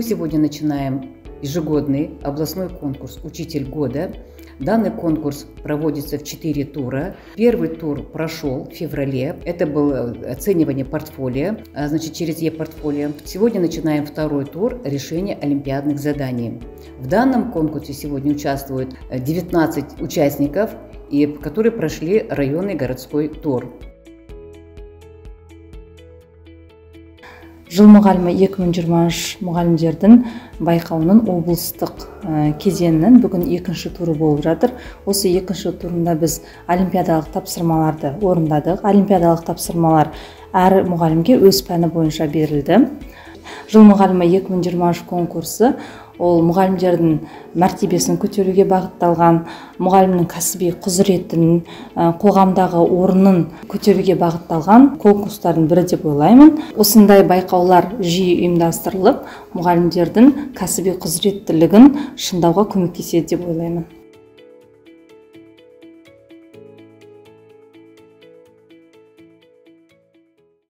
Мы сегодня начинаем ежегодный областной конкурс «Учитель года». Данный конкурс проводится в четыре тура. Первый тур прошел в феврале. Это было оценивание портфолио, а, значит, через e-портфолио. Сегодня начинаем второй тур решения олимпиадных заданий. В данном конкурсе сегодня участвуют 19 участников, и, которые прошли районный городской тур. Жыл мұғалімі 2023 мұғалімдердің байқауының облыстық кезеңінің бүгін екінші туры болып жатыр. Осы екінші турында біз олимпиадалық тапсырмаларды орындадық. Олимпиадалық тапсырмалар әр мұғалімге өз пәні бойынша берілді. Жыл мұғалімі 2023 конкурсы. Ол мұғалімдердің мәртебесін көтеруге бағытталған мұғалімнің кәсіби құзыретін қоғамдағы орнын көтеруге бағытталған конкурстардың бірі деп ойлаймын. Осындай байқаулар жиі ұйымдастырылып мұғалімдердің кәсіби құзыреттілігін шыңдауға көмектеседі деп ойлаймын.